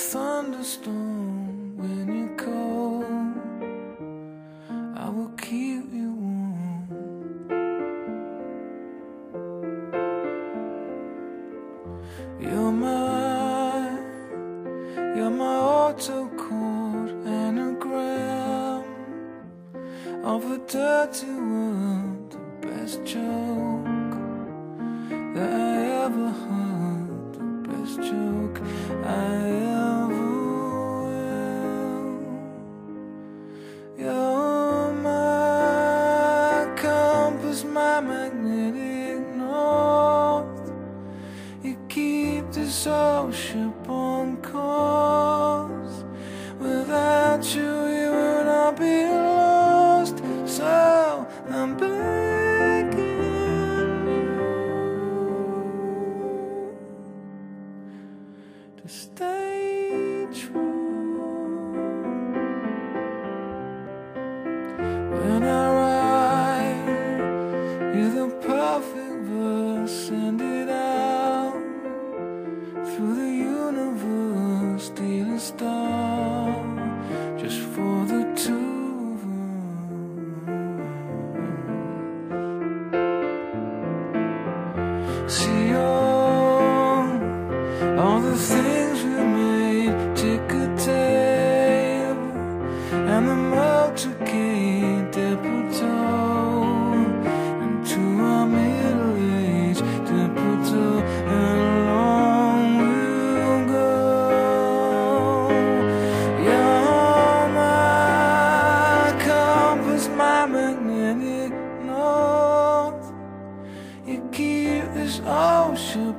thunderstorm when you're cold. I will keep you warm. You're my, you're my auto-chord anagram of a dirty world, the best joke that I ever heard, the best joke I this ship on course. Without you, we would not be lost. So I'm begging you to stay true. Just for the two of us. See all, all the things north. You